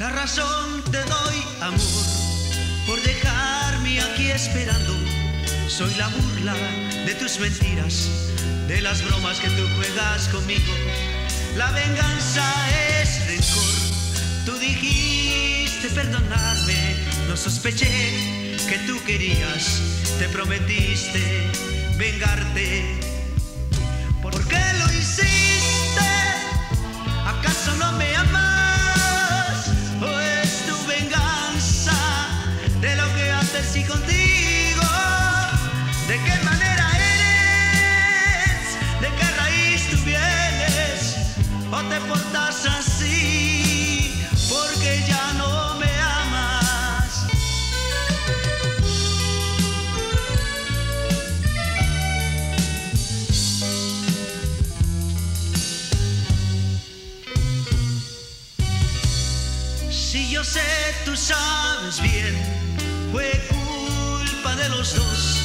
La razón te doy, amor, por dejarme aquí esperando. Soy la burla de tus mentiras, de las bromas que tú juegas conmigo. La venganza es rencor. Tú dijiste perdonarme, no sospeché que tú querías, te prometiste vengarte. Tú sabes bien, fue culpa de los dos.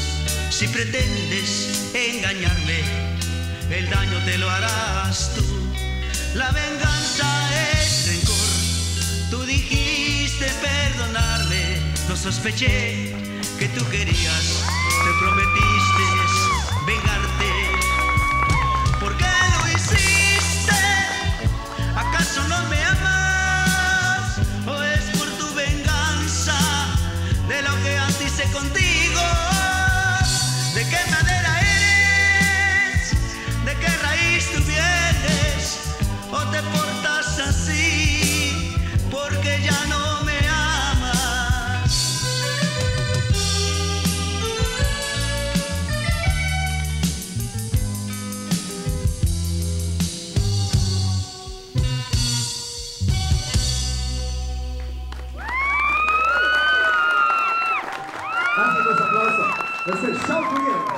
Si pretendes engañarme, el daño te lo harás tú. La venganza es rencor. Tú dijiste perdonarme, no sospeché que tú querías, te prometiste vengarte. ¿Por qué lo hiciste? ¿Acaso no me amas? ¿O es por tu venganza de lo que antes hice contigo? Gracias por ese aplauso. Es el show que viene.